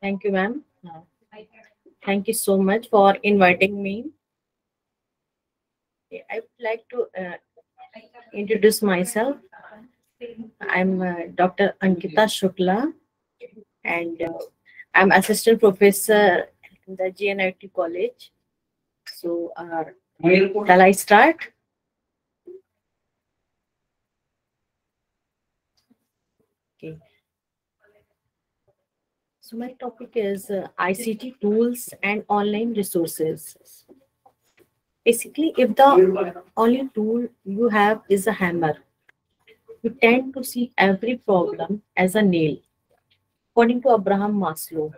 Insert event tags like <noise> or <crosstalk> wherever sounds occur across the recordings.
Thank you, ma'am. Thank you so much for inviting me. I would like to uh, introduce myself. I'm uh, Dr. Ankita Shukla, and uh, I'm assistant professor in the GNIT College. So, uh, shall I start? So my topic is uh, ICT tools and online resources. Basically, if the only tool you have is a hammer, you tend to see every problem as a nail, according to Abraham Maslow.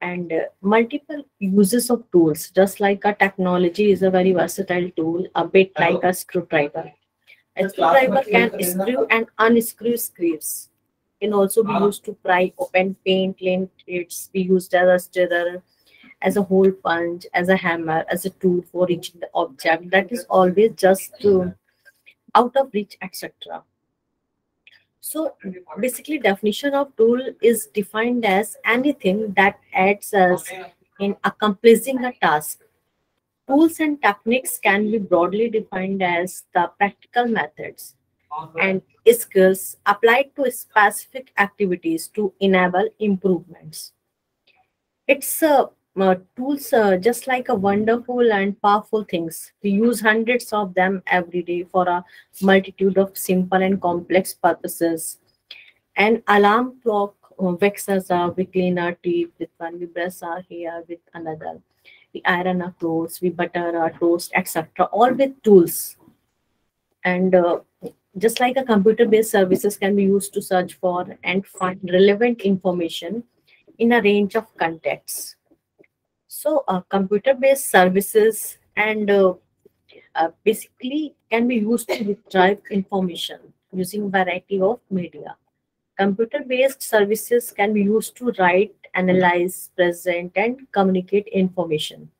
And uh, multiple uses of tools, just like a technology is a very versatile tool, a bit like a screwdriver. A screwdriver can screw and unscrew screws can also be ah. used to pry open paint, lint, it's be used as a stirrer, as a hole punch, as a hammer, as a tool for reaching the object. That is always just uh, to, out of reach, etc. So basically definition of tool is defined as anything that aids us in accomplishing a task. Tools and techniques can be broadly defined as the practical methods and skills applied to specific activities to enable improvements. It's uh, tools uh, just like a wonderful and powerful things. We use hundreds of them every day for a multitude of simple and complex purposes. An alarm clock wakes us we clean our teeth with one, we brush our hair with another, we iron our clothes, we butter our toast, etc. All with tools. And uh, just like a computer-based services can be used to search for and find relevant information in a range of contexts. So uh, computer-based services and uh, uh, basically can be used to retrieve information using variety of media. Computer-based services can be used to write, analyze, present, and communicate information.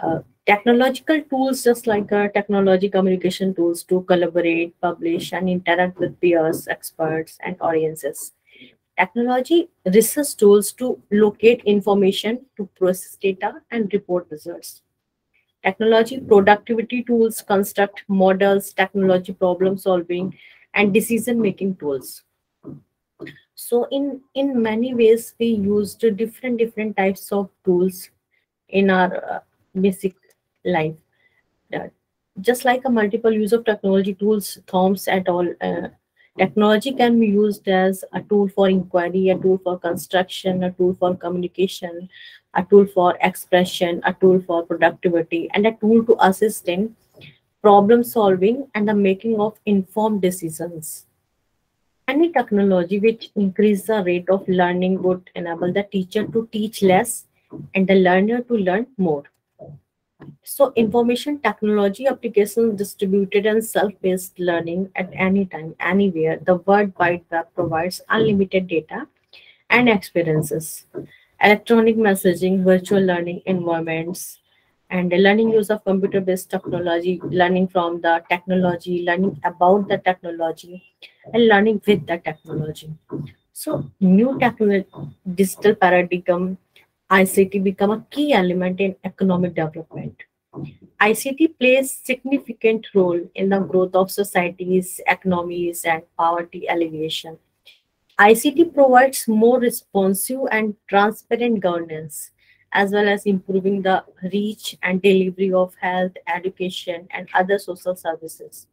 Uh, technological tools just like uh, technology communication tools to collaborate publish and interact with peers experts and audiences. Technology research tools to locate information to process data and report results. Technology productivity tools construct models technology problem solving and decision making tools. So in in many ways we used different different types of tools in our uh, basic life. Uh, just like a multiple use of technology tools, Thoms et al. Uh, technology can be used as a tool for inquiry, a tool for construction, a tool for communication, a tool for expression, a tool for productivity, and a tool to assist in problem solving and the making of informed decisions. Any technology which increases the rate of learning would enable the teacher to teach less and the learner to learn more. So information technology applications distributed and self-based learning at any time, anywhere. The World Wide Web provides unlimited data and experiences. Electronic messaging, virtual learning environments, and the learning use of computer-based technology, learning from the technology, learning about the technology, and learning with the technology. So new technology, digital paradigm ICT become a key element in economic development. ICT plays significant role in the growth of societies, economies, and poverty alleviation. ICT provides more responsive and transparent governance, as well as improving the reach and delivery of health, education, and other social services.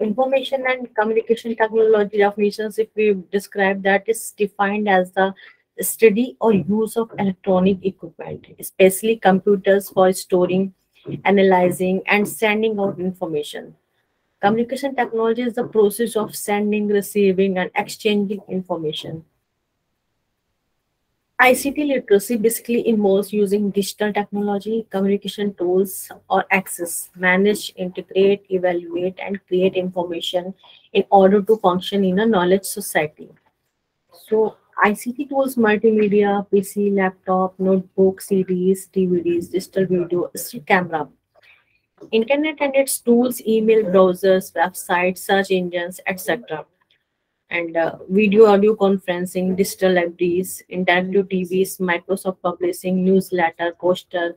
information and communication technology definitions, if we describe that, is defined as the study or use of electronic equipment, especially computers for storing, analyzing, and sending out information. Communication technology is the process of sending, receiving, and exchanging information. ICT literacy basically involves using digital technology, communication tools, or access, manage, integrate, evaluate, and create information in order to function in a knowledge society. So ICT tools, multimedia, PC, laptop, notebook, CDs, DVDs, digital video, camera. Internet and its tools, email, browsers, websites, search engines, etc. and uh, video audio conferencing, digital libraries, interactive TVs, Microsoft Publishing, newsletter, poster,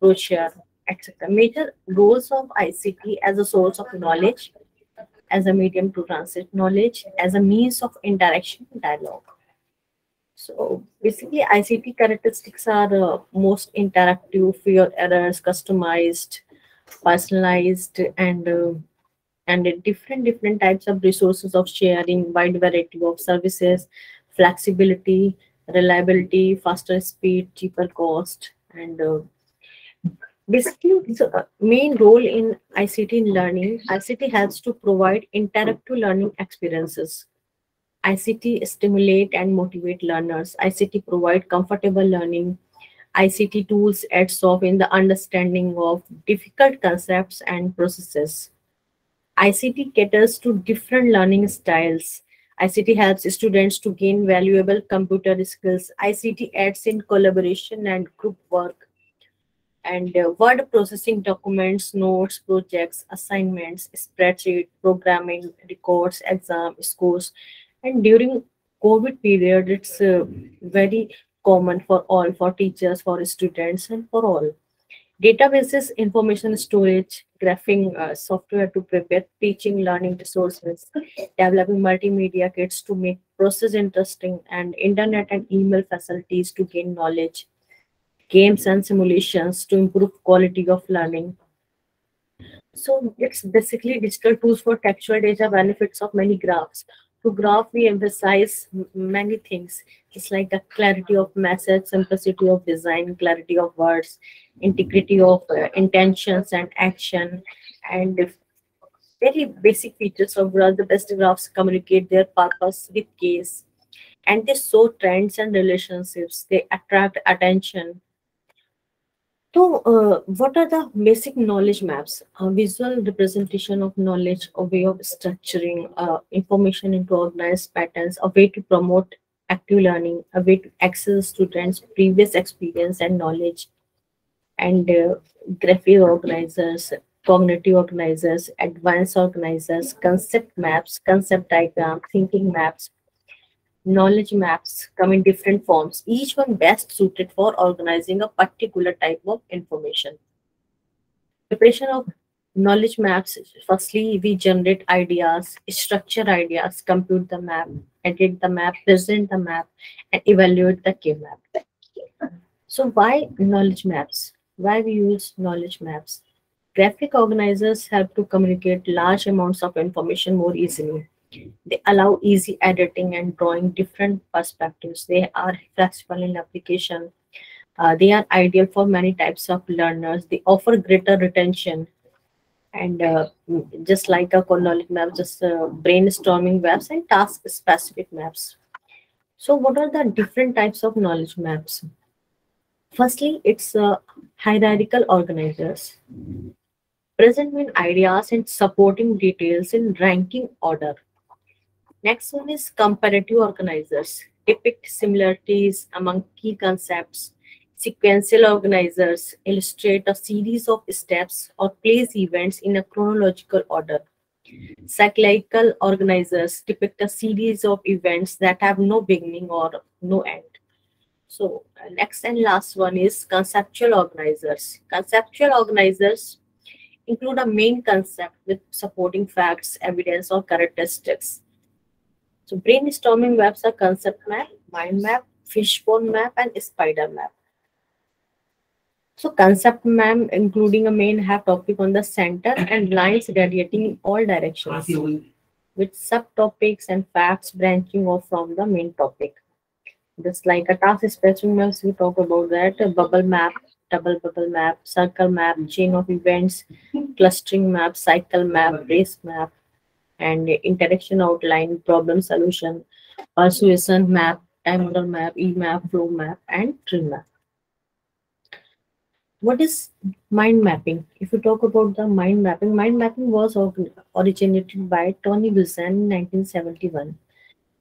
brochure, etc. Major roles of ICT as a source of knowledge, as a medium to transit knowledge, as a means of interaction dialogue. So basically, ICT characteristics are uh, most interactive, fewer errors, customized, personalized, and uh, and different different types of resources of sharing, wide variety of services, flexibility, reliability, faster speed, cheaper cost, and uh, basically the main role in ICT in learning. ICT helps to provide interactive learning experiences. ICT stimulate and motivate learners. ICT provide comfortable learning. ICT tools off in the understanding of difficult concepts and processes. ICT caters to different learning styles. ICT helps students to gain valuable computer skills. ICT adds in collaboration and group work. And uh, word processing documents, notes, projects, assignments, spreadsheet, programming, records, exam, scores. And during COVID period, it's uh, very common for all, for teachers, for students, and for all databases, information storage, graphing uh, software to prepare teaching learning resources, developing multimedia kits to make process interesting, and internet and email facilities to gain knowledge, games and simulations to improve quality of learning. So it's basically digital tools for textual data benefits of many graphs to graph we emphasize many things. It's like the clarity of message simplicity of design clarity of words integrity of uh, intentions and action and very basic features of graph the best graphs communicate their purpose with case and they show trends and relationships. They attract attention so, uh, what are the basic knowledge maps? A visual representation of knowledge, a way of structuring uh, information into organized patterns, a way to promote active learning, a way to access students' previous experience and knowledge, and uh, graphic organizers, cognitive organizers, advanced organizers, concept maps, concept diagram, thinking maps, knowledge maps come in different forms, each one best suited for organizing a particular type of information. Preparation of knowledge maps, firstly, we generate ideas, structure ideas, compute the map, edit the map, present the map, and evaluate the key map. So why knowledge maps? Why we use knowledge maps? Graphic organizers help to communicate large amounts of information more easily they allow easy editing and drawing different perspectives. They are flexible in application. Uh, they are ideal for many types of learners. They offer greater retention. And uh, just like a knowledge map, just uh, brainstorming maps and task-specific maps. So what are the different types of knowledge maps? Firstly, it's uh, hierarchical organizers. Present mean ideas and supporting details in ranking order Next one is comparative organizers. Depict similarities among key concepts. Sequential organizers illustrate a series of steps or place events in a chronological order. Cyclical organizers depict a series of events that have no beginning or no end. So uh, next and last one is conceptual organizers. Conceptual organizers include a main concept with supporting facts, evidence, or characteristics. So brainstorming maps are concept map, mind map, fishbone map, and spider map. So concept map, including a main have topic on the center and lines radiating in all directions with subtopics and facts branching off from the main topic. Just like a task specific maps, we talk about that a bubble map, double bubble map, circle map, chain of events, clustering map, cycle map, race map, and interaction outline, problem solution, persuasion map, time model map, e-map, flow map, and tree map. What is mind mapping? If you talk about the mind mapping, mind mapping was originated by Tony Buzan in 1971.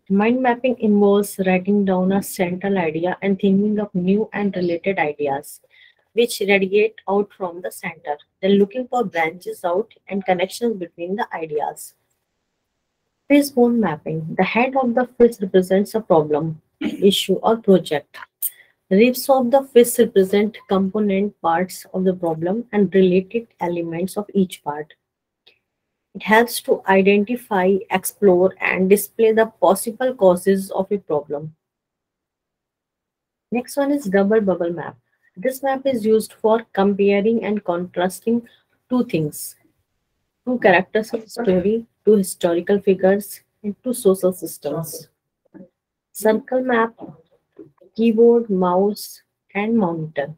Mind mapping involves writing down a central idea and thinking of new and related ideas, which radiate out from the center, then looking for branches out and connections between the ideas. Fishbone mapping. The head of the fish represents a problem, issue, or project. Ribs of the fish represent component parts of the problem and related elements of each part. It helps to identify, explore, and display the possible causes of a problem. Next one is double bubble map. This map is used for comparing and contrasting two things, two characters of story, two historical figures, and two social systems. Circle map, keyboard, mouse, and monitor.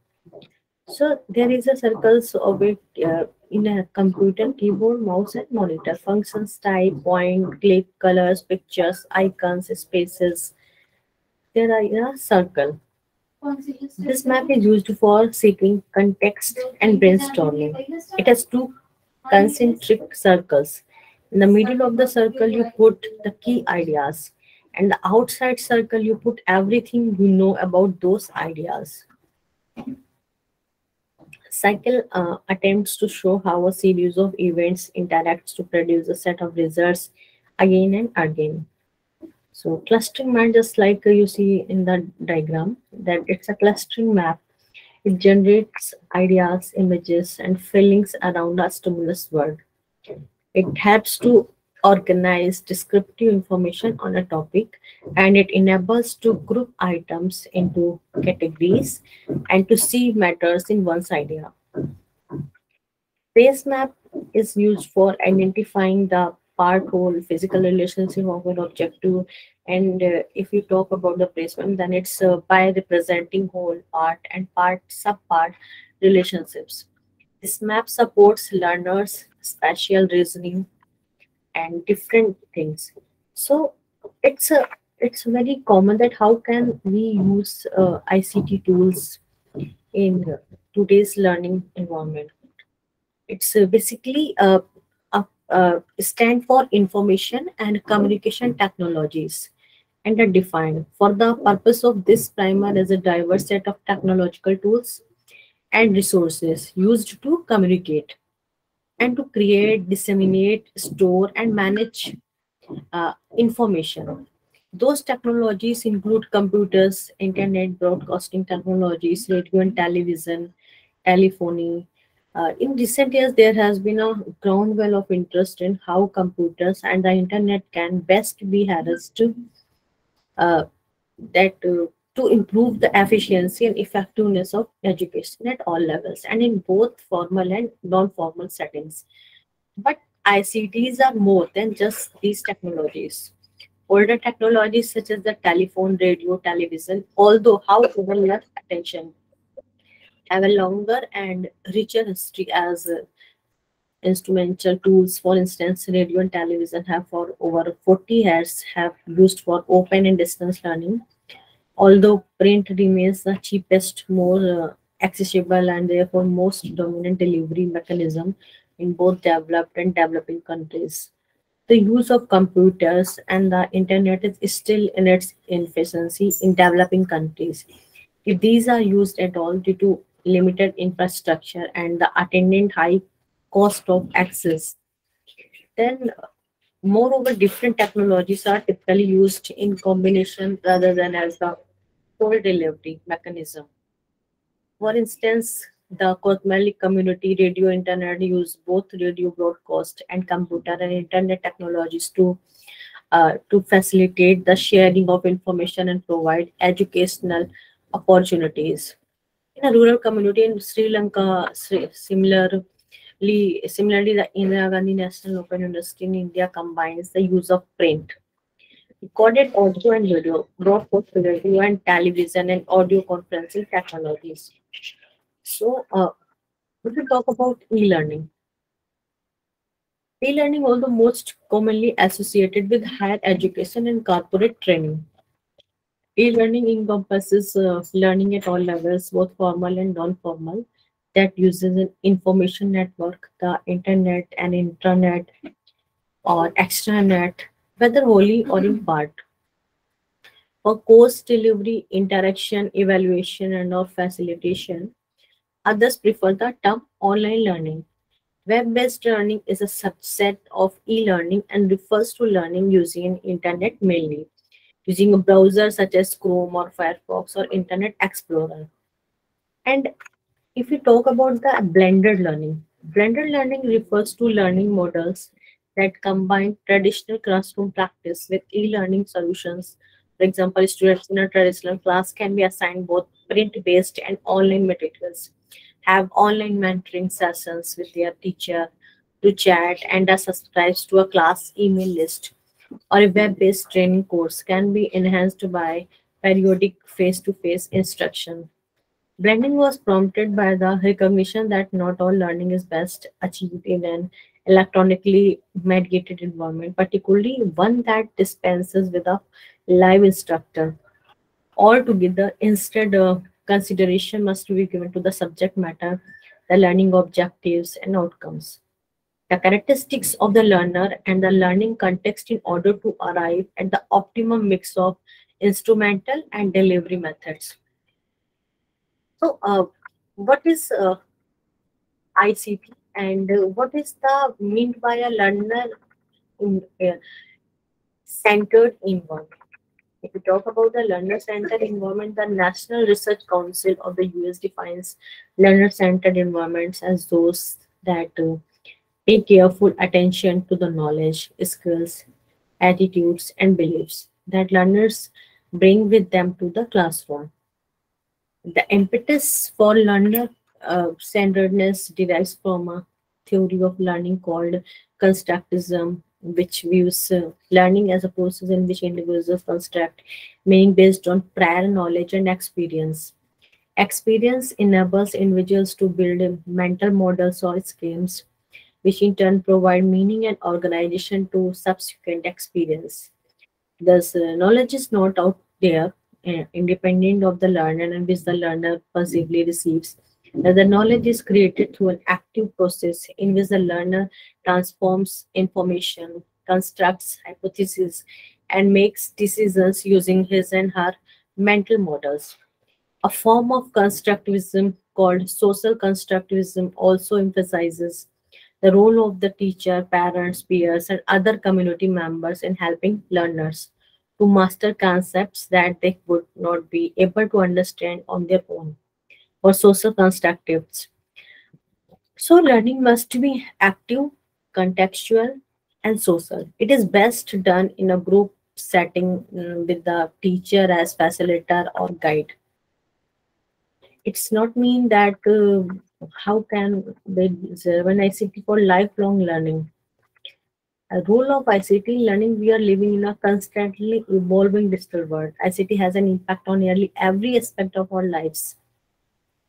So there is a circles of it uh, in a computer, keyboard, mouse, and monitor. Functions, type, point, click, colors, pictures, icons, spaces. There are a circle. This map is used for seeking context and brainstorming. It has two concentric circles. In the middle of the circle, you put the key ideas. And the outside circle, you put everything you know about those ideas. Cycle uh, attempts to show how a series of events interacts to produce a set of results again and again. So clustering map, just like you see in the diagram, that it's a clustering map. It generates ideas, images, and feelings around a stimulus world. It helps to organize descriptive information on a topic and it enables to group items into categories and to see matters in one's idea. Brace map is used for identifying the part whole physical relationship of an objective. And uh, if you talk about the placement then it's uh, by representing whole part and part sub part relationships. This map supports learners spatial reasoning and different things. So it's a it's very common that how can we use uh, ict tools in today's learning environment? It's uh, basically a uh, stand for information and communication technologies and are defined for the purpose of this primer as a diverse set of technological tools and resources used to communicate and to create, disseminate, store, and manage uh, information. Those technologies include computers, internet, broadcasting technologies, radio and television, telephony, uh, in recent years, there has been a groundwell of interest in how computers and the internet can best be harnessed uh, that uh, to improve the efficiency and effectiveness of education at all levels and in both formal and non-formal settings. But ICTs are more than just these technologies. Older technologies such as the telephone, radio, television, although how overlap attention have a longer and richer history as uh, instrumental tools. For instance, radio and television have for over 40 years have used for open and distance learning. Although print remains the cheapest, more uh, accessible and therefore most dominant delivery mechanism in both developed and developing countries. The use of computers and the internet is still in its infancy in developing countries. If these are used at all due to limited infrastructure and the attendant high cost of access. Then moreover, different technologies are typically used in combination rather than as a whole delivery mechanism. For instance, the Kothmale community radio internet use both radio broadcast and computer and internet technologies to uh, to facilitate the sharing of information and provide educational opportunities in a rural community in Sri Lanka, similarly, similarly, the Indira Gandhi National Open University in India combines the use of print, recorded audio and video, broadcast radio and television and audio conferencing technologies. So, uh, we will talk about e-learning. E-learning, although most commonly associated with higher education and corporate training, E-learning encompasses uh, learning at all levels, both formal and non-formal, that uses an information network, the internet and intranet or extranet, whether wholly or in part. For course delivery, interaction, evaluation, and or facilitation, others prefer the term online learning. Web-based learning is a subset of e-learning and refers to learning using internet mainly, using a browser such as Chrome or Firefox or Internet Explorer. And if we talk about the blended learning, blended learning refers to learning models that combine traditional classroom practice with e-learning solutions. For example, students in a traditional class can be assigned both print-based and online materials, have online mentoring sessions with their teacher to chat and are subscribed to a class email list or a web-based training course can be enhanced by periodic face-to-face -face instruction. Blending was prompted by the recognition that not all learning is best achieved in an electronically mediated environment, particularly one that dispenses with a live instructor. Altogether, instead, uh, consideration must be given to the subject matter, the learning objectives and outcomes, the characteristics of the learner and the learning context in order to arrive at the optimum mix of instrumental and delivery methods. So, uh, what is uh, ICT and uh, what is the meant by a learner in, uh, centered environment? If we talk about the learner-centered environment, the National Research Council of the US defines learner-centered environments as those that uh, pay careful attention to the knowledge, skills, attitudes, and beliefs that learners bring with them to the classroom. The impetus for learner uh, centeredness derives from a theory of learning called constructivism, which views uh, learning as a process in which individuals construct meaning based on prior knowledge and experience. Experience enables individuals to build mental models or schemes, which in turn provide meaning and organization to subsequent experience. Thus, uh, knowledge is not out there, uh, independent of the learner and which the learner passively receives the knowledge is created through an active process in which the learner transforms information, constructs hypotheses, and makes decisions using his and her mental models. A form of constructivism called social constructivism also emphasizes the role of the teacher, parents, peers, and other community members in helping learners to master concepts that they would not be able to understand on their own or social constructives. So learning must be active, contextual, and social. It is best done in a group setting mm, with the teacher as facilitator or guide. It's not mean that uh, how can they when ICT for lifelong learning. A role of ICT learning, we are living in a constantly evolving digital world. ICT has an impact on nearly every aspect of our lives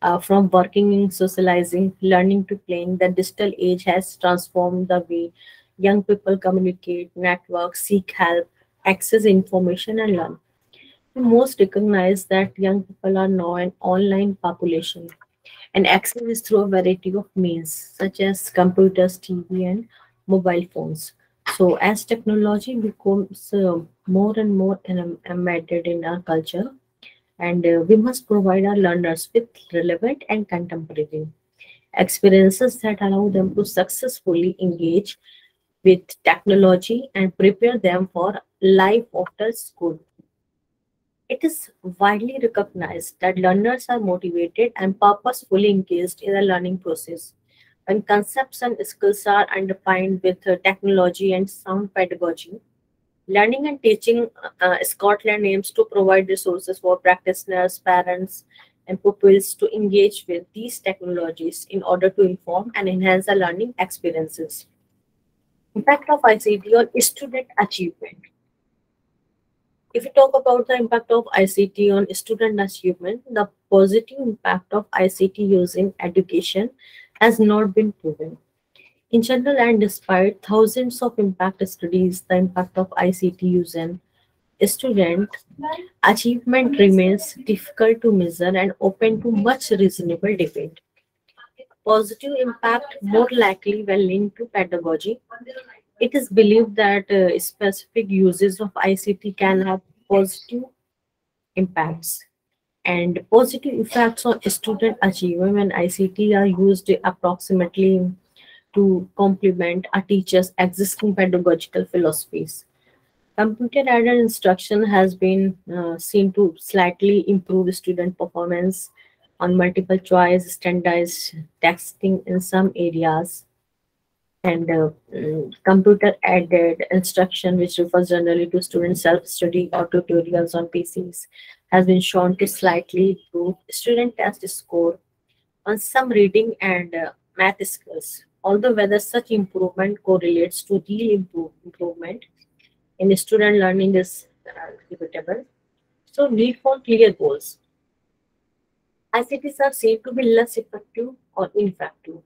uh, from working in socializing, learning to playing, the digital age has transformed the way young people communicate, network, seek help, access information, and learn. We most recognize that young people are now an online population, and access is through a variety of means, such as computers, TV, and mobile phones. So, as technology becomes uh, more and more embedded in our culture, and uh, we must provide our learners with relevant and contemporary experiences that allow them to successfully engage with technology and prepare them for life after school. It is widely recognized that learners are motivated and purposefully engaged in the learning process. When concepts and skills are undefined with uh, technology and sound pedagogy, Learning and Teaching uh, Scotland aims to provide resources for practitioners, parents, and pupils to engage with these technologies in order to inform and enhance the learning experiences. Impact of ICT on student achievement. If we talk about the impact of ICT on student achievement, the positive impact of ICT using education has not been proven. In general, and despite thousands of impact studies, the impact of ICT using student achievement remains difficult to measure and open to much reasonable debate. Positive impact more likely when linked to pedagogy. It is believed that uh, specific uses of ICT can have positive impacts and positive effects on student achievement when ICT are used approximately to complement a teacher's existing pedagogical philosophies. Computer-aided instruction has been uh, seen to slightly improve student performance on multiple choice, standardized testing in some areas, and uh, mm, computer-aided instruction, which refers generally to student self-study or tutorials on PCs, has been shown to slightly improve student test score on some reading and uh, math skills. Although whether such improvement correlates to real improve, improvement in student learning is uh, debatable. So need for clear goals. ICTs are said to be less effective or ineffective.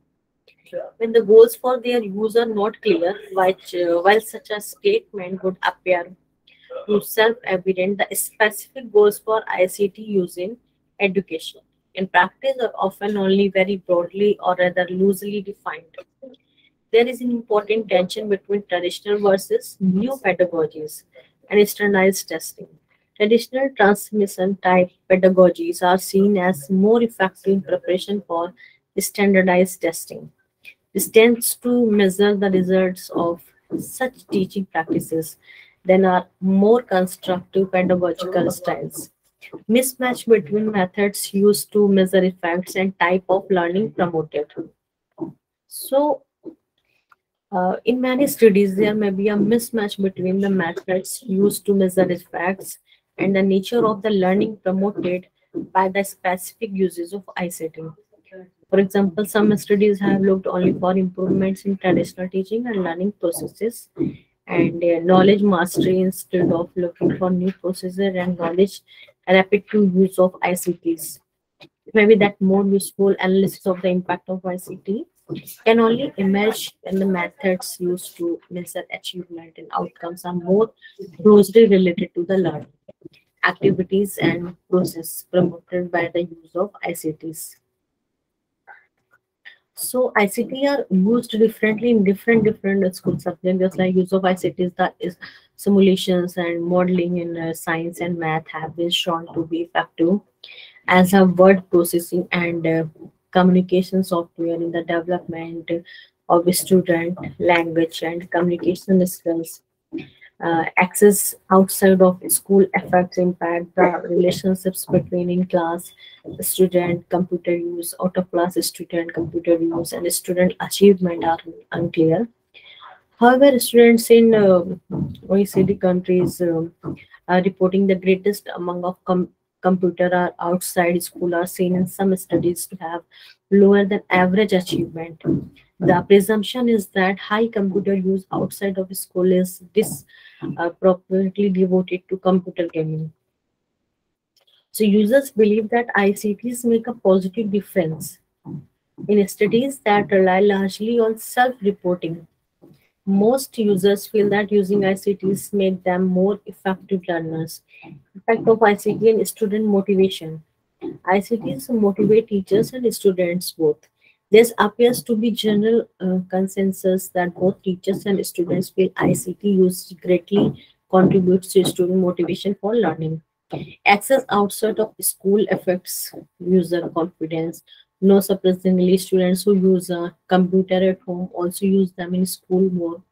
When the goals for their use are not clear, which, uh, while such a statement would appear to self-evident, the specific goals for ICT use in education in practice are often only very broadly or rather loosely defined there is an important tension between traditional versus new pedagogies and standardized testing. Traditional transmission type pedagogies are seen as more effective in preparation for standardized testing. This tends to measure the results of such teaching practices than are more constructive pedagogical styles. Mismatch between methods used to measure effects and type of learning promoted. So uh, in many studies, there may be a mismatch between the methods used to measure effects and the nature of the learning promoted by the specific uses of ICT. For example, some studies have looked only for improvements in traditional teaching and learning processes and uh, knowledge mastery instead of looking for new processes and knowledge repetitive use of ICTs. Maybe that more useful analysis of the impact of ICT can only emerge when the methods used to measure achievement and outcomes are more closely related to the learning activities and process promoted by the use of ICTs. So ICT are used differently in different different school subjects. Just like use of ICTs, that is simulations and modeling in uh, science and math have been shown to be effective as a word processing and uh, communication software in the development of student language and communication skills. Uh, access outside of school affects impact the relationships between in class student computer use out of class student computer use and student achievement are unclear however students in uh, oecd countries uh, are reporting the greatest among of com computer are outside school are seen in some studies to have lower than average achievement. The hmm. presumption is that high computer use outside of school is disproportionately hmm. uh, devoted to computer gaming. So users believe that ICTs make a positive difference in studies that rely largely on self-reporting most users feel that using ICTs make them more effective learners. Effect of ICT and student motivation. ICTs motivate teachers and students both. There appears to be general uh, consensus that both teachers and students feel ICT use greatly contributes to student motivation for learning. Access outside of school affects user confidence, no surprisingly, students who use a computer at home also use them in school more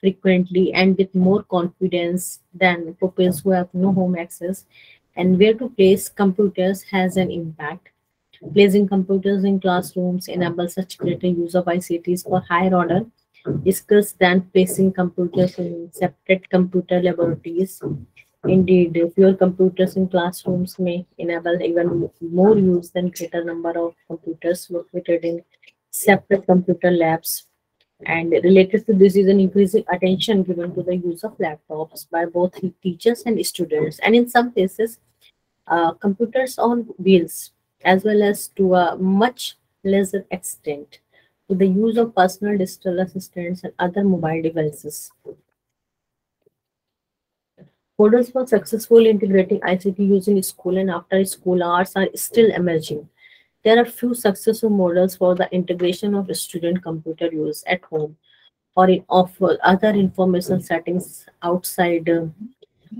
frequently and with more confidence than pupils who have no home access. And where to place computers has an impact. Placing computers in classrooms enables such greater use of ICTs for higher order skills than placing computers in separate computer laboratories Indeed, fewer computers in classrooms may enable even more use than greater number of computers located in separate computer labs. And related to this is an increasing attention given to the use of laptops by both teachers and students. And in some cases, uh, computers on wheels, as well as to a much lesser extent to the use of personal digital assistants and other mobile devices. Models for successfully integrating ICT using school and after school hours are still emerging. There are few successful models for the integration of student computer use at home or in other information settings outside uh,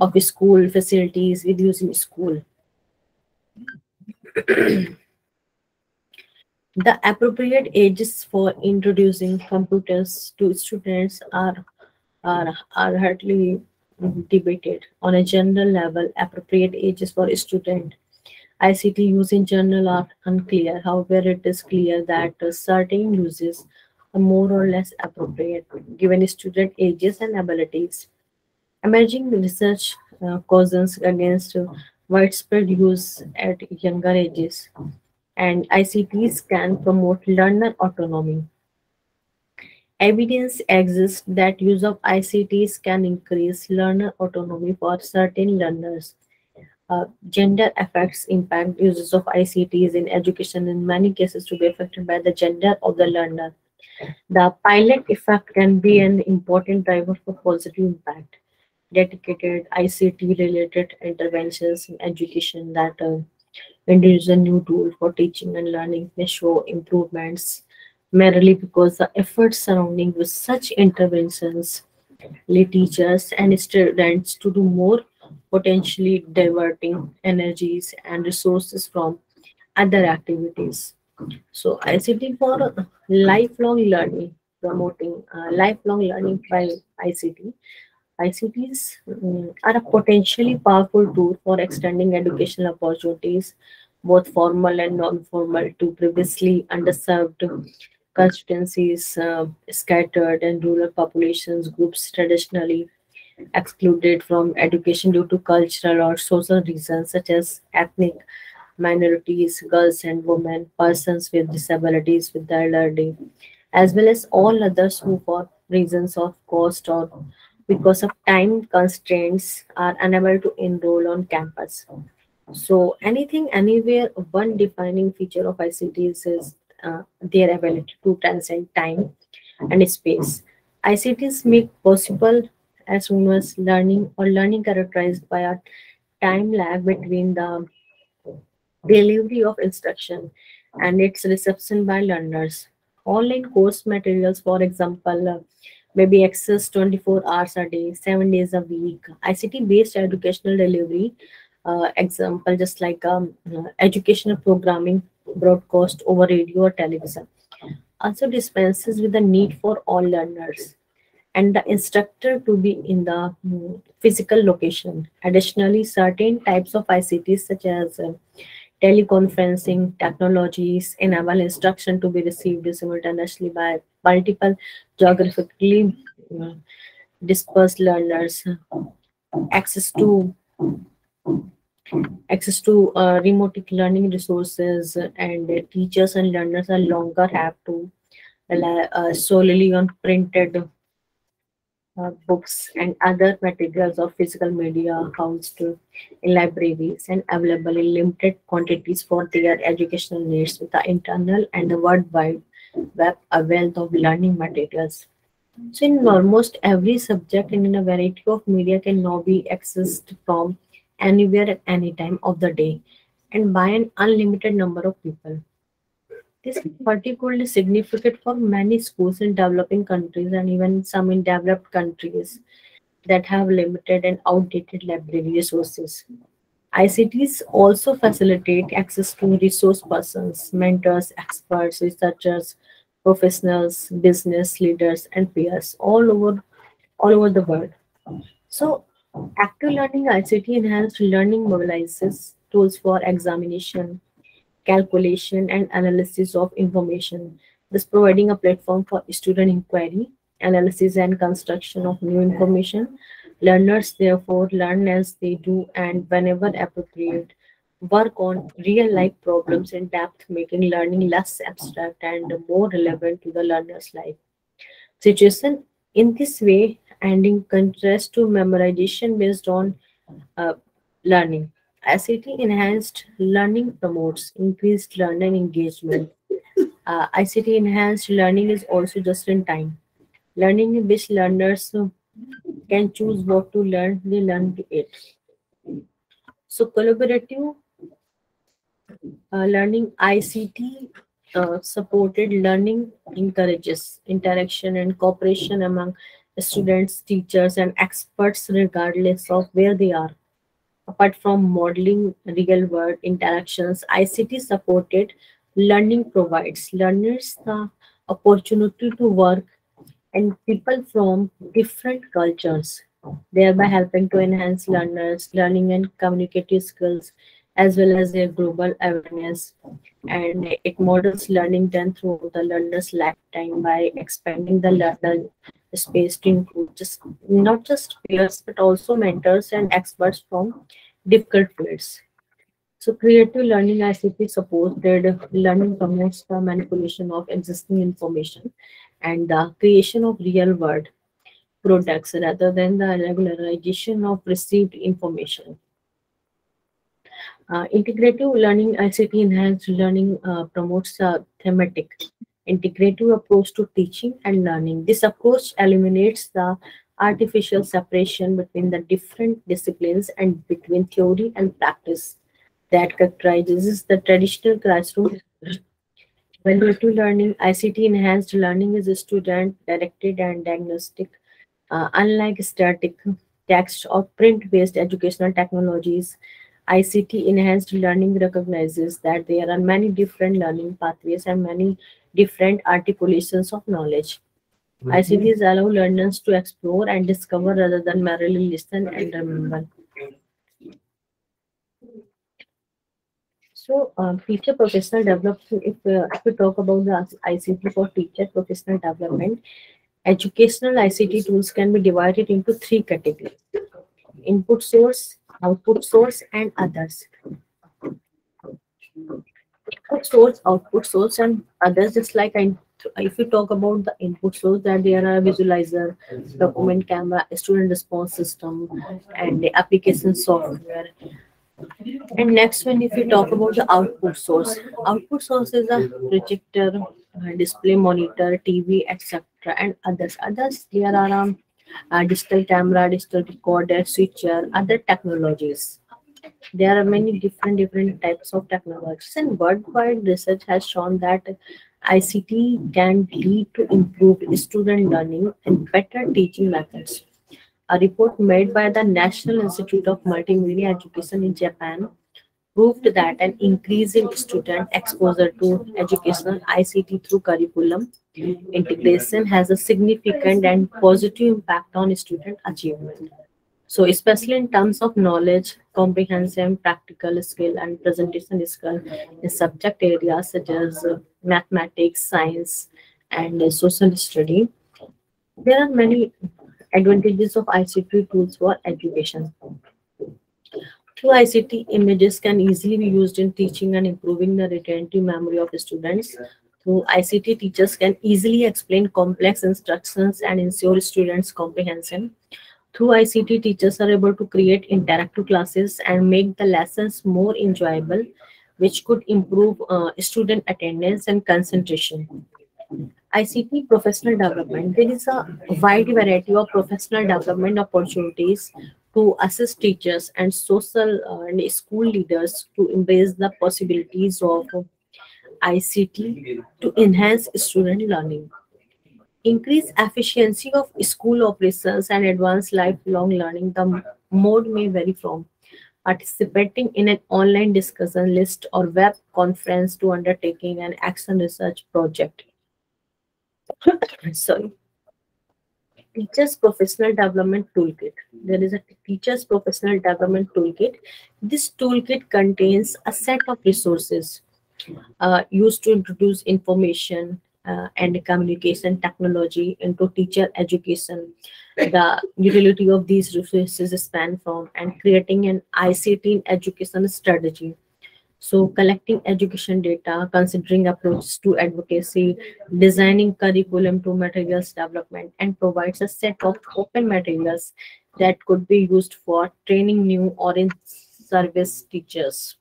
of school facilities with using school. The appropriate ages for introducing computers to students are, are, are hardly debated. On a general level, appropriate ages for a student ICT use in general are unclear. However, it is clear that certain uses are more or less appropriate given student ages and abilities. Emerging research uh, cautions against widespread use at younger ages and ICTs can promote learner autonomy. Evidence exists that use of ICTs can increase learner autonomy for certain learners. Uh, gender effects impact uses of ICTs in education in many cases to be affected by the gender of the learner. The pilot effect can be an important driver for positive impact. Dedicated ICT related interventions in education that uh, introduce a new tool for teaching and learning may show improvements merely because the efforts surrounding with such interventions lead teachers and students to do more, potentially diverting energies and resources from other activities. So ICT for lifelong learning, promoting uh, lifelong learning by ICT. ICTs um, are a potentially powerful tool for extending educational opportunities, both formal and non-formal, to previously underserved constituencies, uh, scattered and rural populations, groups traditionally excluded from education due to cultural or social reasons such as ethnic minorities, girls and women, persons with disabilities with the elderly, as well as all others who for reasons of cost or because of time constraints are unable to enroll on campus. So anything, anywhere, one defining feature of ICTs is uh, their ability to transcend time and space. ICTs make possible asynchronous learning or learning characterized by a time lag between the delivery of instruction and its reception by learners. Online course materials, for example, uh, access 24 hours a day, seven days a week. ICT-based educational delivery, uh, example, just like um, uh, educational programming broadcast over radio or television, also dispenses with the need for all learners and the instructor to be in the um, physical location. Additionally, certain types of ICTs such as uh, teleconferencing technologies enable instruction to be received simultaneously by multiple geographically uh, dispersed learners. Access to access to uh, remote learning resources and uh, teachers and learners are longer have to rely uh, solely on printed uh, books and other materials of physical media housed in libraries and available in limited quantities for their educational needs with the internal and the worldwide web a wealth of learning materials. So in almost every subject and in a variety of media can now be accessed from anywhere at any time of the day and by an unlimited number of people. This is particularly significant for many schools in developing countries and even some in developed countries that have limited and outdated library resources. ICTs also facilitate access to resource persons, mentors, experts, researchers, professionals, business leaders, and peers all over all over the world. So active learning ICT enhanced learning mobilizes tools for examination, calculation, and analysis of information, thus providing a platform for student inquiry, analysis, and construction of new information. Learners therefore learn as they do and whenever appropriate, work on real life problems in depth, making learning less abstract and more relevant to the learner's life situation. In this way, and in contrast to memorization based on uh, learning, ICT enhanced learning promotes increased learner engagement. Uh, ICT enhanced learning is also just in time. Learning in which learners can choose what to learn, they learn it. So collaborative uh, learning ICT uh, supported learning encourages interaction and cooperation among students, teachers, and experts regardless of where they are apart from modeling real world interactions, ICT supported learning provides learners the opportunity to work and people from different cultures, thereby helping to enhance learners' learning and communicative skills as well as their global awareness. And it models learning done through the learner's lifetime by expanding the learner space to include just not just peers but also mentors and experts from difficult fields. So creative learning ICT supported learning promotes the manipulation of existing information and the creation of real world products rather than the regularization of received information. Uh, integrative learning ICT enhanced learning uh, promotes a thematic integrative approach to teaching and learning. This approach eliminates the artificial separation between the different disciplines and between theory and practice that characterizes the traditional classroom. Evaluative learning, ICT enhanced learning is a student directed and diagnostic. Uh, unlike static text or print based educational technologies, ICT enhanced learning recognizes that there are many different learning pathways and many different articulations of knowledge. Mm -hmm. ICTs allow learners to explore and discover rather than merely listen and remember. So, um, teacher professional development, if, uh, if we talk about the ICT for teacher professional development, educational ICT tools can be divided into three categories input source, output source, and others. Input source, output source, and others, just like I if you talk about the input source that there are visualizer document camera student response system and the application software and next one, if you talk about the output source, output source is a projector, display monitor, TV, etc. and others. Others, there are um, uh, digital camera, digital recorder, switcher, other technologies. There are many different different types of technologies, and worldwide research has shown that ICT can lead to improved student learning and better teaching methods. A report made by the National Institute of Multimedia Education in Japan proved that an increase in student exposure to educational ICT through curriculum integration has a significant and positive impact on student achievement. So especially in terms of knowledge, comprehension, practical skill, and presentation skill in subject areas such as uh, mathematics, science, and uh, social study, there are many Advantages of ICT tools for education. Through ICT, images can easily be used in teaching and improving the retentive memory of students. Through ICT, teachers can easily explain complex instructions and ensure students' comprehension. Through ICT, teachers are able to create interactive classes and make the lessons more enjoyable, which could improve uh, student attendance and concentration. ICT professional development. There is a wide variety of professional development opportunities to assist teachers and social uh, and school leaders to embrace the possibilities of ICT to enhance student learning. Increase efficiency of school operations and advance lifelong learning. The mode may vary from participating in an online discussion list or web conference to undertaking an action research project. <coughs> Sorry. Teachers professional development toolkit. There is a teachers professional development toolkit. This toolkit contains a set of resources uh, used to introduce information uh, and communication technology into teacher education. The utility of these resources span from and creating an ict in education strategy. So collecting education data, considering approaches to advocacy, designing curriculum to materials development, and provides a set of open materials that could be used for training new or in service teachers.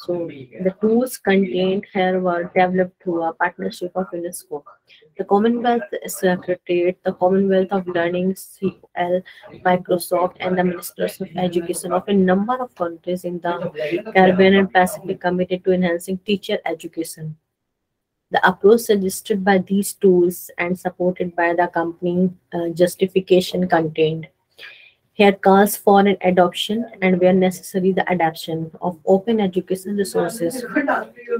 So the tools contained here were developed through a partnership of UNESCO, the Commonwealth Secretariat, the Commonwealth of Learning, CL, Microsoft, and the Ministers of Education of a number of countries in the Caribbean and Pacific committed to enhancing teacher education. The approach suggested by these tools and supported by the accompanying uh, justification contained Here calls for an adoption and where necessary the adaptation of open education resources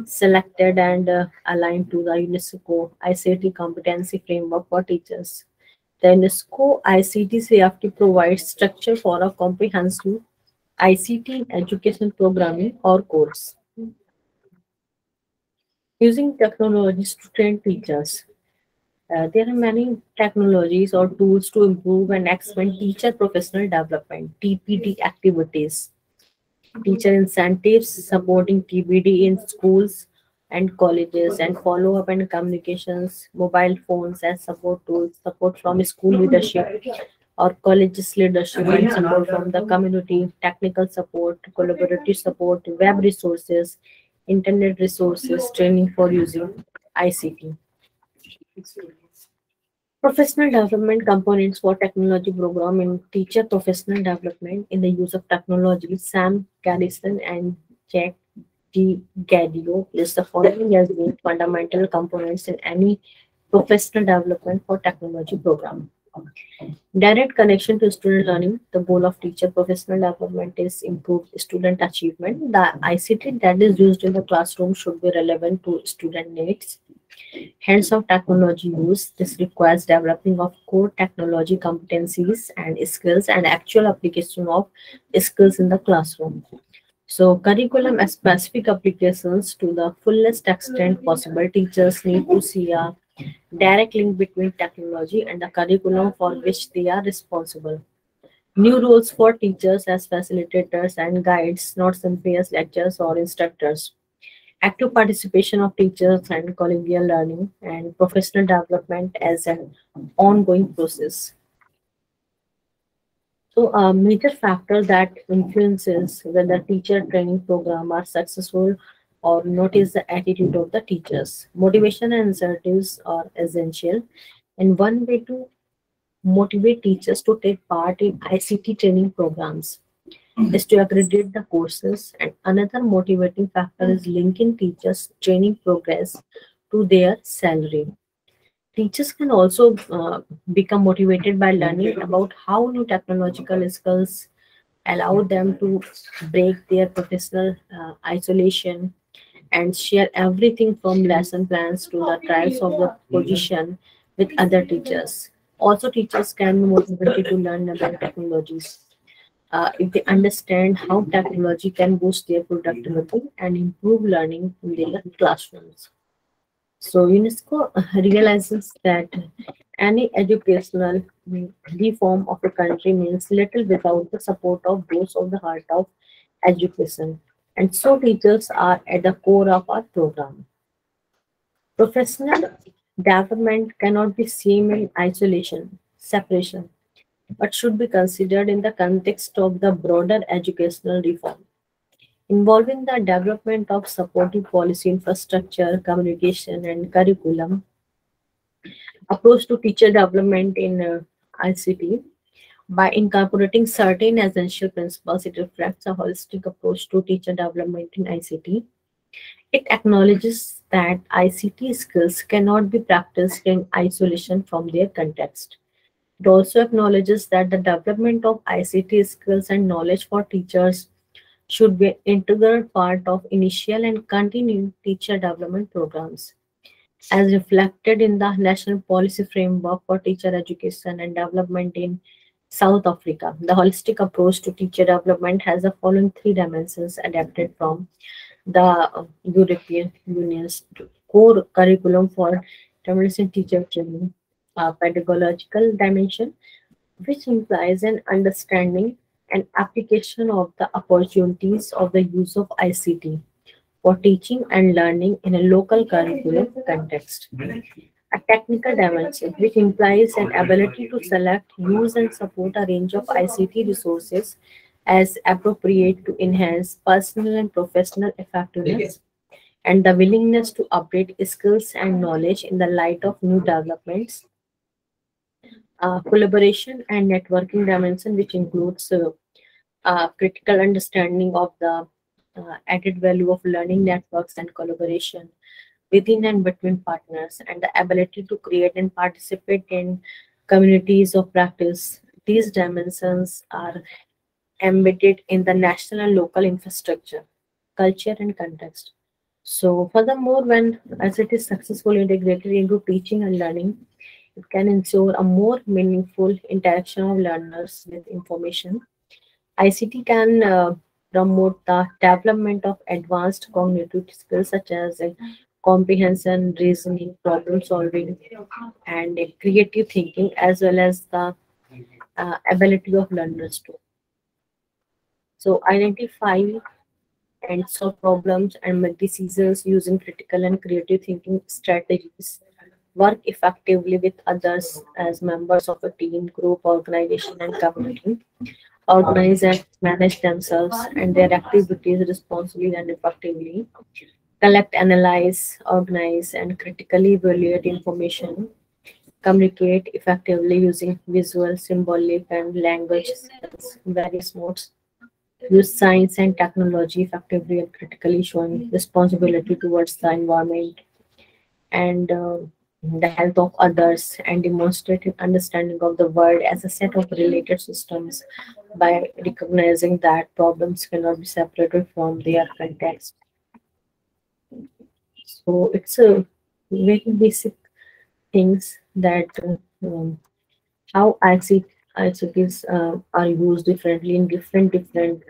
selected and uh, aligned to the UNESCO ICT competency framework for teachers. The UNESCO ICT CFT provides structure for a comprehensive ICT education programming or course. Using technologies to train teachers. Uh, there are many technologies or tools to improve and expand teacher professional development, TPD activities. Teacher incentives supporting TPD in schools and colleges and follow-up and communications, mobile phones as support tools, support from school leadership or colleges leadership and support from the community, technical support, collaborative support, web resources, internet resources, training for using ICT. Professional development components for technology program in teacher professional development in the use of technology. Sam Carlson and Jack D. Gadio list the following as being fundamental components in any professional development for technology program. Direct connection to student learning. The goal of teacher professional development is improved student achievement. The ICT that is used in the classroom should be relevant to student needs. Hands-on technology use. This requires developing of core technology competencies and skills and actual application of skills in the classroom. So curriculum specific applications to the fullest extent possible. Teachers need to see a direct link between technology and the curriculum for which they are responsible. New roles for teachers as facilitators and guides, not simply as lecturers or instructors. Active participation of teachers and collegial learning and professional development as an ongoing process. So a major factor that influences whether teacher training program are successful or notice the attitude of the teachers. Motivation and incentives are essential. And one way to motivate teachers to take part in ICT training programs. Mm-hmm. is to accredit the courses. And another motivating factor is mm-hmm. linking teachers' training progress to their salary. Teachers can also uh, become motivated by mm-hmm. learning about how new technological skills allow them to break their professional uh, isolation and share everything from lesson plans to the trials of the position with other teachers. Also, teachers can be motivated to learn about technologies uh, if they understand how technology can boost their productivity and improve learning in their classrooms. So UNESCO realizes that any educational reform of a country means little without the support of those of the heart of education and so teachers are at the core of our program. Professional development cannot be seen in isolation, separation, but should be considered in the context of the broader educational reform involving the development of supportive policy infrastructure, communication, and curriculum, approach to teacher development in uh, ICT, by incorporating certain essential principles, it reflects a holistic approach to teacher development in ICT. It acknowledges that ICT skills cannot be practiced in isolation from their context. It also acknowledges that the development of ICT skills and knowledge for teachers should be an integral part of initial and continuing teacher development programs. As reflected in the National Policy Framework for Teacher Education and Development in South Africa. The holistic approach to teacher development has the following three dimensions adapted from the European Union's core curriculum for demolition teacher training, a pedagogical dimension, which implies an understanding and application of the opportunities of the use of ICT for teaching and learning in a local curriculum context a technical dimension, which implies an ability to select, use, and support a range of ICT resources as appropriate to enhance personal and professional effectiveness, and the willingness to update skills and knowledge in the light of new developments. Uh, collaboration and networking dimension, which includes uh, uh, critical understanding of the uh, added value of learning networks and collaboration, within and between partners and the ability to create and participate in communities of practice these dimensions are embedded in the national and local infrastructure, culture, and context. So, furthermore, when as it is successfully integrated into teaching and learning, can ensure a more meaningful interaction of learners with information. ICT can uh, promote the development of advanced cognitive skills such as uh, comprehension, reasoning, problem solving, and uh, creative thinking, as well as the uh, ability of learners to. So identify and solve problems and make decisions using critical and creative thinking strategies. Work effectively with others as members of a team, group, organization, and community. Organize and manage themselves and their activities responsibly and effectively. Collect, analyze, organize, and critically evaluate information communicate effectively using visual, symbolic, and language various modes. Use science and technology effectively and critically, showing responsibility towards the environment and uh, the health of others, and demonstrating understanding of the world as a set of related systems by recognizing that problems cannot be separated from their context. So it's a very basic things that um, how ICT, ICTs uh, are used differently in different different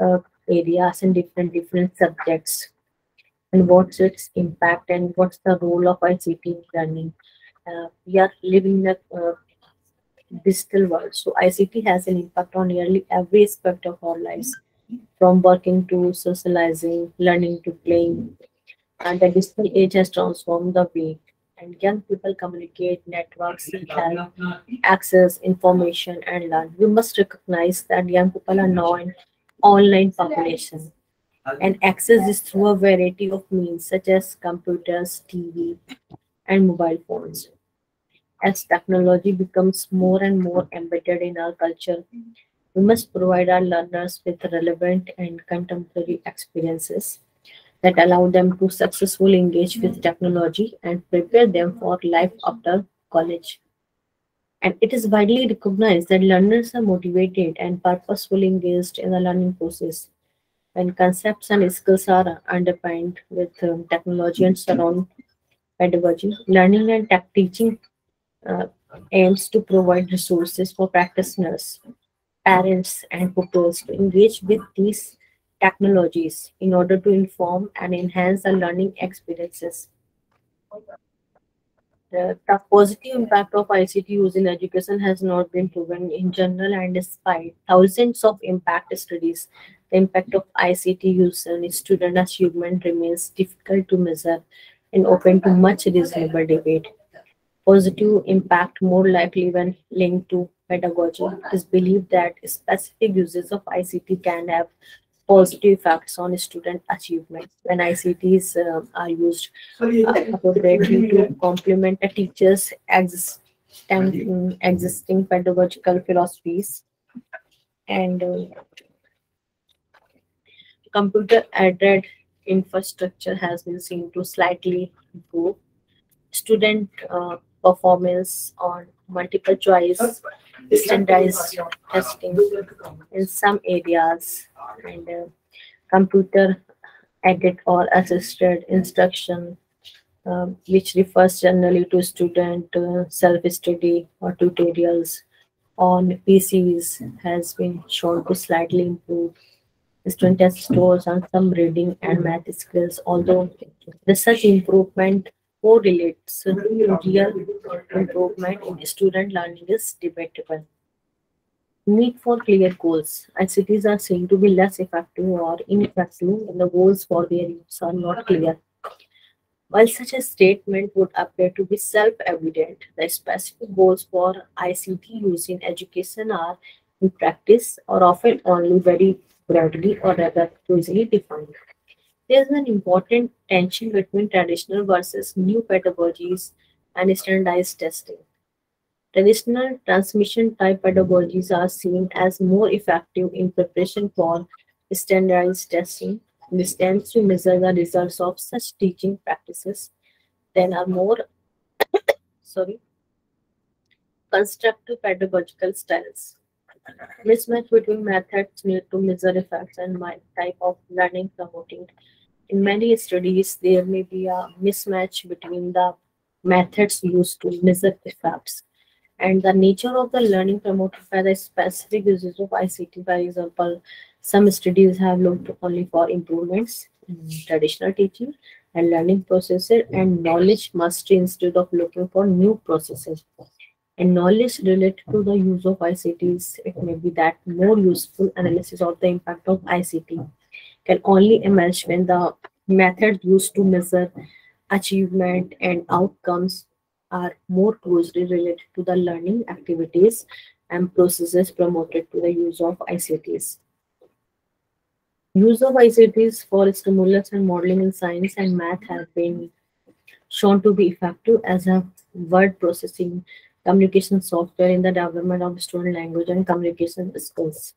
uh, areas and different different subjects and what's its impact and what's the role of ICT in learning. Uh, we are living in a uh, digital world, so ICT has an impact on nearly every aspect of our lives, from working to socializing, learning to playing. And the digital age has transformed the way and young people communicate, network, seek help, access information, and learn. We must recognize that young people are now an online population and access is through a variety of means such as computers, TV, and mobile phones. As technology becomes more and more embedded in our culture, we must provide our learners with relevant and contemporary experiences that allow them to successfully engage with technology and prepare them for life after college. And it is widely recognized that learners are motivated and purposefully engaged in the learning process when concepts and skills are underpinned with um, technology and surround pedagogy. Learning and tech teaching uh, aims to provide resources for practitioners, parents, and pupils to engage with these technologies in order to inform and enhance the learning experiences. The, positive impact of ICT use in education has not been proven in general and despite thousands of impact studies, the impact of ICT use on student achievement remains difficult to measure and open to much reasonable debate. Positive impact more likely when linked to pedagogy. Is believed that specific uses of ICT can have positive effects on student achievement when ICTs uh, are used uh, appropriately to <laughs> complement a teacher's existing, existing pedagogical philosophies and uh, computer aided infrastructure has been seen to slightly improve. Student uh, performance on multiple choice standardized testing in some areas and uh, computer aided or assisted instruction um, which refers generally to student uh, self-study or tutorials on PCs has been shown to slightly improve. Student test scores on some reading and math skills, although research improvement correlates to real improvement in student learning is debatable. Need for clear goals. ICTs are seen to be less effective or ineffective when the goals for their use are not clear. While such a statement would appear to be self-evident, the specific goals for ICT use in education are in practice or often only very broadly or rather loosely defined. There is an important tension between traditional versus new pedagogies and standardized testing. Traditional transmission type pedagogies are seen as more effective in preparation for standardized testing. This tends to measure the results of such teaching practices than are more <coughs> sorry constructive pedagogical styles. Mismatch between methods need to measure effects and my type of learning promoting. In many studies, there may be a mismatch between the methods used to measure effects and the nature of the learning promoted by the specific uses of ICT. For example, some studies have looked only for improvements in traditional teaching and learning processes and knowledge mastery instead of looking for new processes. And knowledge related to the use of ICTs, it may be that more useful analysis of the impact of ICT can only emerge when the method used to measure achievement and outcomes are more closely related to the learning activities and processes promoted to the use of ICTs. Use of ICTs for stimulus and modeling in science and math have been shown to be effective as a word processing communication software in the development of student language and communication skills.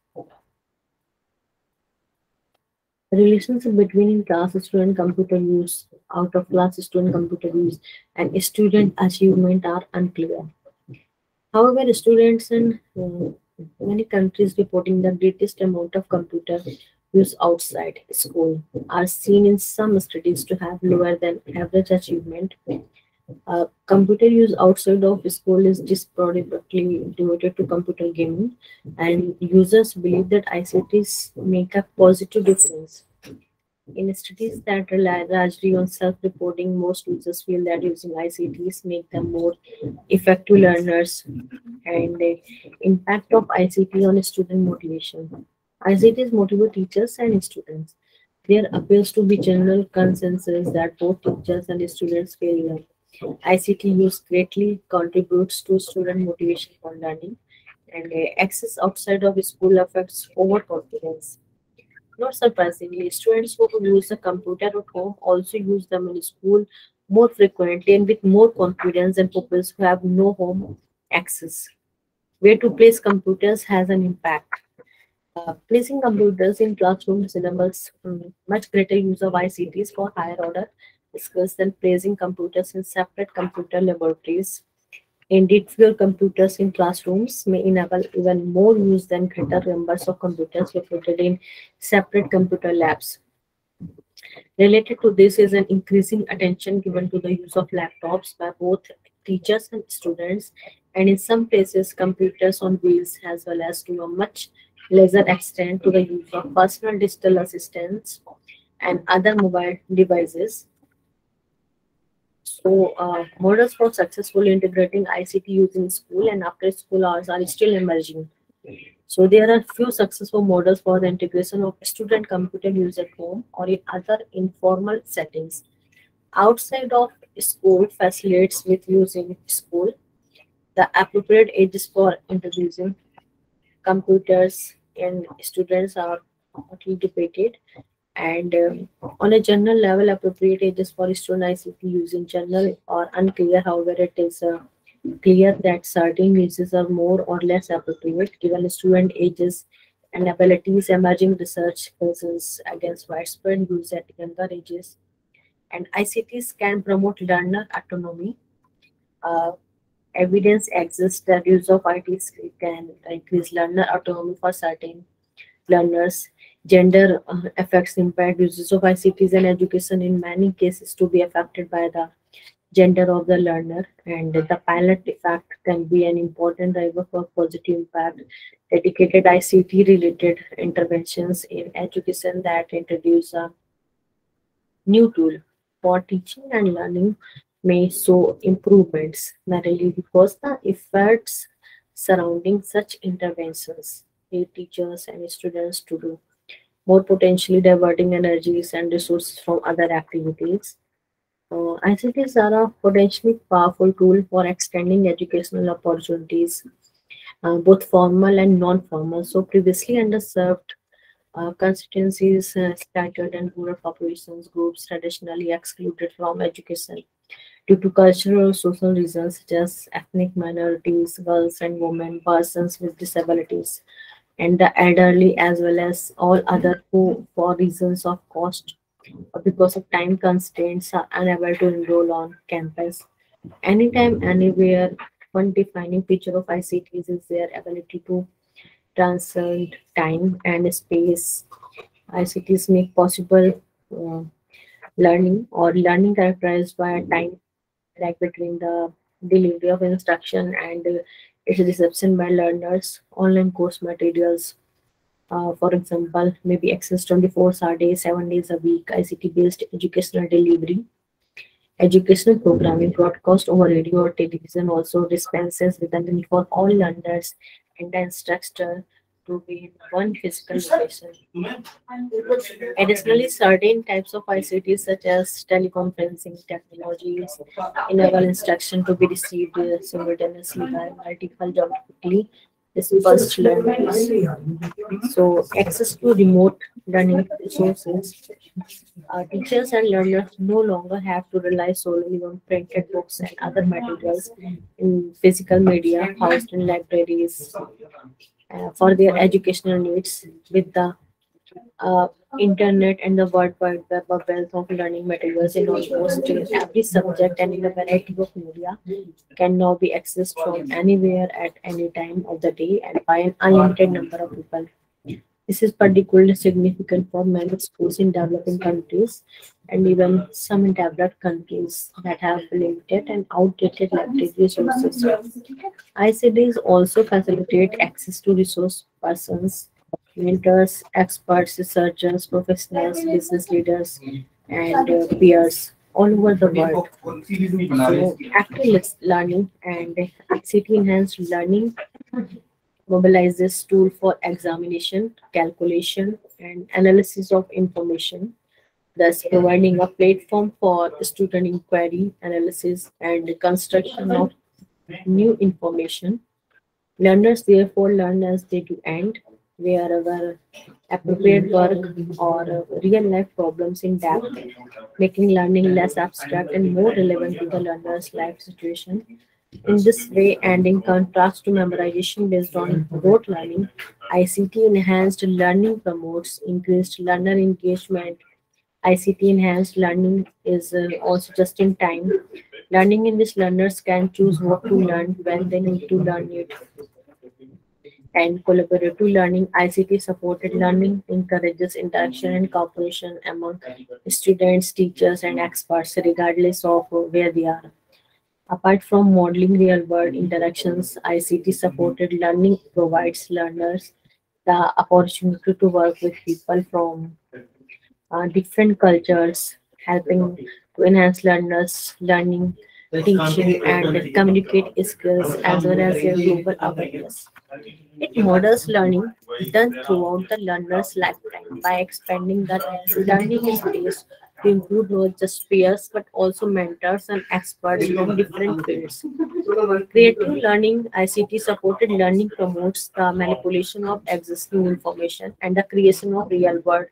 Relationship between in-class student computer use, out-of-class student computer use, and student achievement are unclear. However, students in uh, many countries reporting the greatest amount of computer use outside school are seen in some studies to have lower than average achievement. Uh, computer use outside of school is disproportionately devoted to computer gaming, and users believe that ICTs make a positive difference. In studies that rely largely on self-reporting, most users feel that using ICTs make them more effective learners and the impact of ICT on student motivation. ICTs motivate teachers and students. There appears to be general consensus that both teachers and students feel ICT use greatly contributes to student motivation for learning and uh, access outside of school affects overconfidence. Not surprisingly, students who use a computer at home also use them in school more frequently and with more confidence than pupils who have no home access. Where to place computers has an impact. Uh, placing computers in classrooms enables um, much greater use of ICTs for higher order than placing computers in separate computer laboratories. Indeed, fewer computers in classrooms may enable even more use than greater numbers of computers located in separate computer labs. Related to this is an increasing attention given to the use of laptops by both teachers and students, and in some places, computers on wheels as well as to a much lesser extent to the use of personal digital assistants and other mobile devices. So, uh, models for successfully integrating ICT use in school and after school hours are still emerging. So, there are few successful models for the integration of student computer use at home or in other informal settings. Outside of school facilitates with using school, the appropriate ages for introducing computers and students are debated and um, on a general level appropriate ages for ICT use in general are unclear. However it is uh, clear that certain uses are more or less appropriate given student ages and abilities emerging research concerns against widespread use at younger ages. And ICTs can promote learner autonomy. Uh, evidence exists that use of ITs can increase learner autonomy for certain learners. Gender uh, affects impact. Uses of ICTs and education in many cases to be affected by the gender of the learner. And the pilot effect can be an important driver for positive impact. Dedicated ict related interventions in education that introduce a new tool for teaching and learning may show improvements, mainly because the efforts surrounding such interventions lead teachers and students to do more potentially diverting energies and resources from other activities. Uh, ICTs are a potentially powerful tool for extending educational opportunities, uh, both formal and non-formal. So previously underserved uh, constituencies, uh, scattered and rural populations groups traditionally excluded from education due to cultural or social reasons such as ethnic minorities, girls and women, persons with disabilities, and the elderly as well as all other who for reasons of cost or because of time constraints are unable to enroll on campus anytime anywhere one defining feature of ICTs is their ability to transcend time and space. ICTs make possible uh, learning or learning characterized by a time lag between the delivery of instruction and its reception by learners. Online course materials, uh, for example, maybe access 24 hours a day, 7 days a week, ICT-based educational delivery Educational programming broadcast over radio or television also dispenses with the need for all learners and the instructor to be in one physical location. Additionally, certain types of ICT such as teleconferencing technologies enable instruction to be received simultaneously by multiple geographically dispersed learners. So access to remote learning resources uh, teachers and learners no longer have to rely solely on printed books and other materials in physical media housed in libraries for their educational needs with the uh, internet and the world wide web of wealth of learning materials in almost every subject and in a variety of media can now be accessed from anywhere at any time of the day and by an unlimited number of people. This is particularly significant for many schools in developing countries and even some developed countries that have limited and outdated library resources. ICTs also facilitate access to resource persons, mentors, experts, researchers, professionals, business leaders, and uh, peers all over the world. So, active learning and ICT enhanced learning mobilizes tool for examination, calculation, and analysis of information, thus providing a platform for student inquiry, analysis, and construction of new information. Learners therefore learn as they do end, wherever appropriate work or real-life problems in depth, making learning less abstract and more relevant to the learner's life situation in this way, and in contrast to memorization based on rote learning, ICT enhanced learning promotes increased learner engagement. ICT enhanced learning is uh, also just in time. Learning in which learners can choose what to learn when they need to learn it. And collaborative learning, ICT supported learning encourages interaction and cooperation among students, teachers, and experts, regardless of where they are. Apart from modeling real-world interactions, ICT-supported learning provides learners the opportunity to work with people from uh, different cultures, helping to enhance learners' learning, teaching, and communicate skills as well as their global awareness. It models learning done throughout the learner's lifetime by expanding the learning space to include not just peers but also mentors and experts from different fields. Creative learning, ICT supported learning promotes the manipulation of existing information and the creation of real world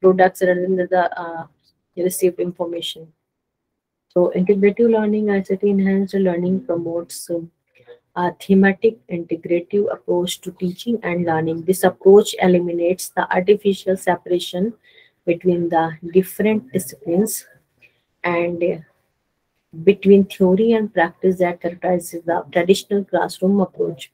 products rather than the uh, received information. So integrative learning, ICT enhanced learning promotes a thematic integrative approach to teaching and learning. This approach eliminates the artificial separation between the different disciplines and between theory and practice that characterizes the traditional classroom approach.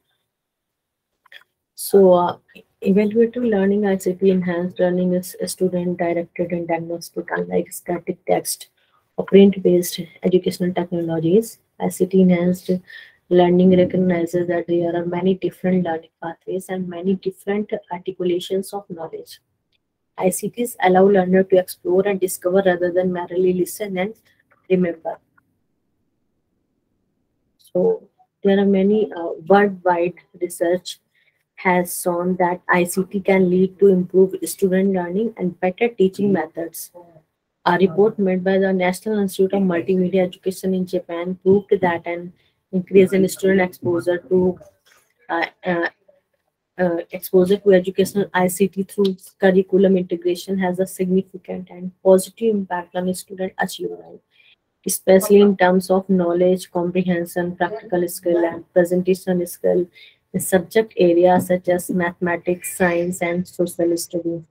So, uh, evaluative learning, ICT enhanced learning is student-directed and diagnostic, unlike static text or print-based educational technologies. ICT enhanced learning recognizes that there are many different learning pathways and many different articulations of knowledge. ICTs allow learner to explore and discover rather than merely listen and remember. So there are many uh, worldwide research has shown that ICT can lead to improved student learning and better teaching methods. A report made by the National Institute of Multimedia Education in Japan proved that an increase in student exposure to uh, uh, uh, exposure to educational ICT through curriculum integration has a significant and positive impact on student achievement, especially in terms of knowledge, comprehension, practical skill, and presentation skill subject areas such as mathematics, science, and social studies.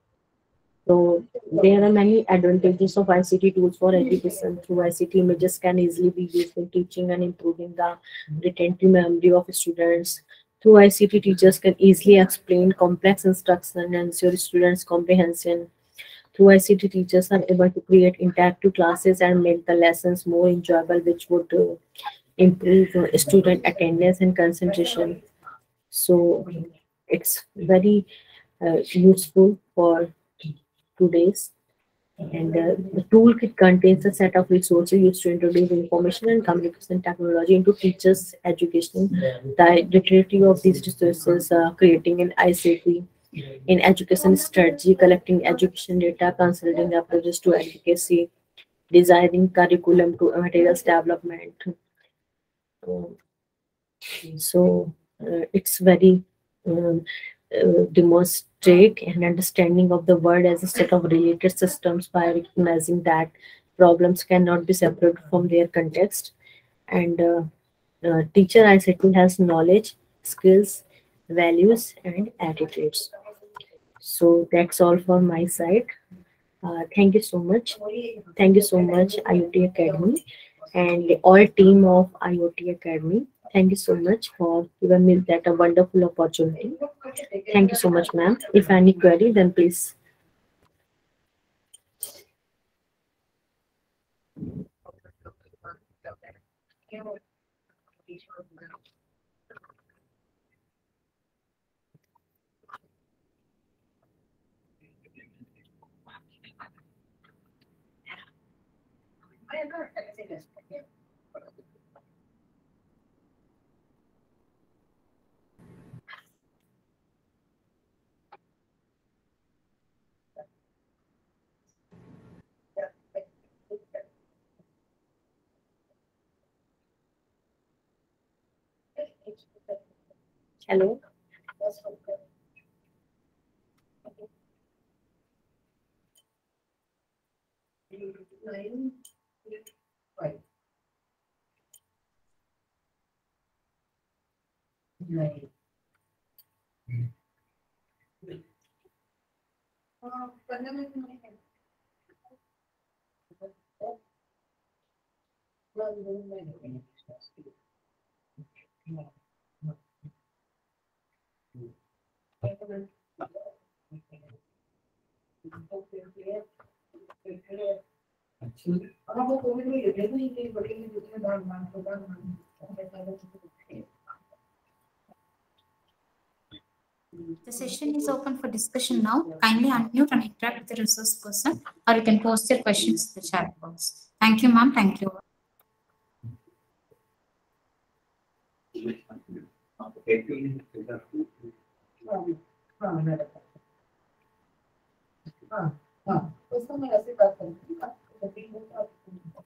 So there are many advantages of ICT tools for education. Through ICT, images can easily be used in teaching and improving the retentive memory of students. Through ICT, teachers can easily explain complex instruction and ensure students' comprehension. Through ICT, teachers are able to create interactive classes and make the lessons more enjoyable, which would improve student attendance and concentration. So it's very uh, useful for today's and uh, the toolkit contains a set of resources used to introduce information and communication technology into teachers' education. The utility of these resources, uh, creating an ICT in education strategy, collecting education data, consulting approaches to advocacy, designing curriculum to materials development. So it's very um, uh, demonstrate an understanding of the world as a set of related systems by recognizing that problems cannot be separated from their context. And uh, uh, teacher ICT has knowledge, skills, values, and attitudes. So that's all from my side. Uh, thank you so much. Thank you so much, IoT Academy and all team of IoT Academy. Thank you so much for giving me that a wonderful opportunity. Thank you so much, ma'am. If any query, then please. Hello पंद्रह minute The session is open for discussion now. Kindly unmute and interact with the resource person or you can post your questions in the chat box. Thank you, ma'am. Thank you.